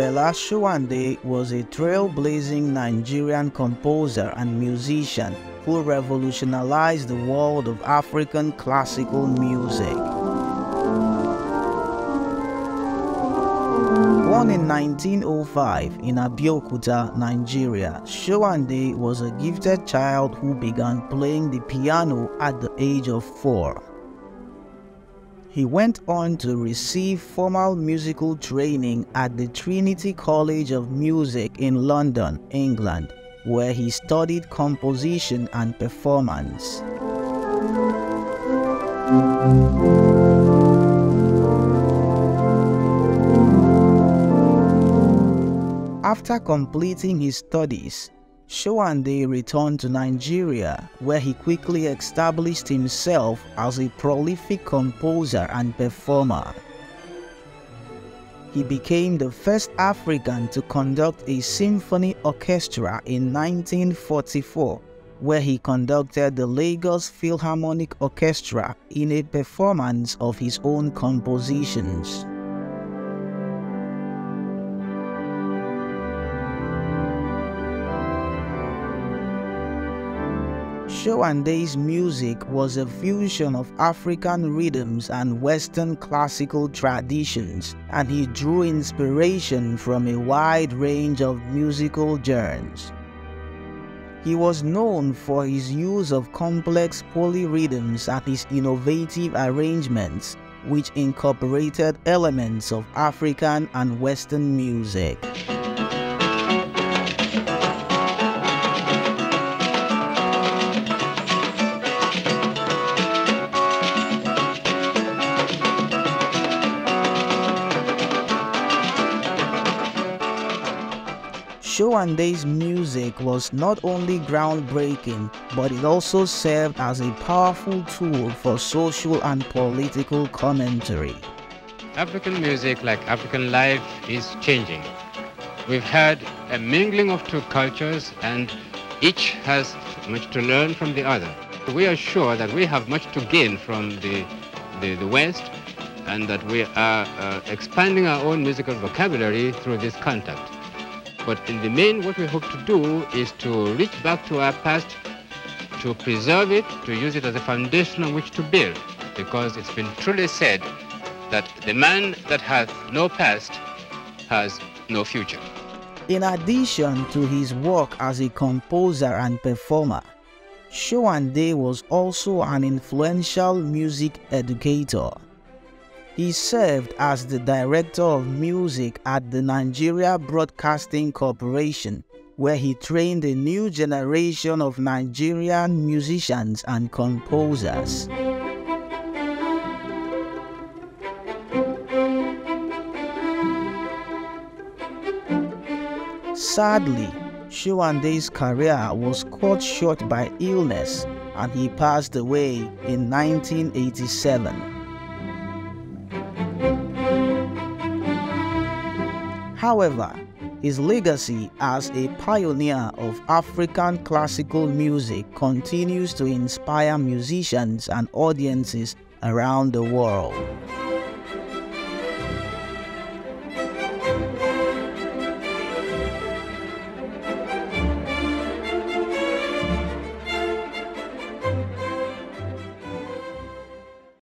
Fela Sowande was a trailblazing Nigerian composer and musician who revolutionized the world of African classical music. Born in 1905 in Abeokuta, Nigeria, Sowande was a gifted child who began playing the piano at the age of four. He went on to receive formal musical training at the Trinity College of Music in London, England, where he studied composition and performance. After completing his studies, Sowande returned to Nigeria where he quickly established himself as a prolific composer and performer. He became the first African to conduct a symphony orchestra in 1944 where he conducted the Lagos Philharmonic Orchestra in a performance of his own compositions. Sowande's music was a fusion of African rhythms and Western classical traditions, and he drew inspiration from a wide range of musical genres. He was known for his use of complex polyrhythms and his innovative arrangements, which incorporated elements of African and Western music. Sowande's music was not only groundbreaking, but it also served as a powerful tool for social and political commentary. African music, like African life, is changing. We've had a mingling of two cultures, and each has much to learn from the other. We are sure that we have much to gain from the, the, the West, and that we are uh, expanding our own musical vocabulary through this contact. But in the main, what we hope to do is to reach back to our past, to preserve it, to use it as a foundation on which to build. Because it's been truly said that the man that has no past has no future. In addition to his work as a composer and performer, Sowande was also an influential music educator. He served as the director of music at the Nigeria Broadcasting Corporation, where he trained a new generation of Nigerian musicians and composers. Sadly, Sowande's career was cut short by illness and he passed away in 1987. However, his legacy as a pioneer of African classical music continues to inspire musicians and audiences around the world.